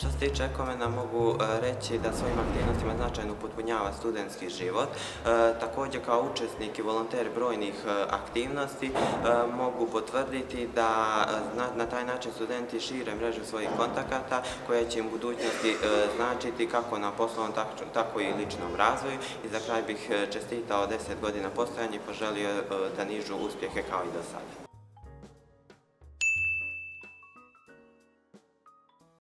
Što se tiče ekomena, mogu e, reći da svojim aktivnostima značajno upotpunjava studentski život. E, također, kao učesnik i volonter brojnih e, aktivnosti, mogu potvrditi da na taj način studenti šire mrežu svojih kontakata, koja će im u budućnosti značiti kako na poslovnom, tako i ličnom razvoju. I za kraj bih čestitao 10 godina postojanja i poželio da nižu uspjehe kao i do sada.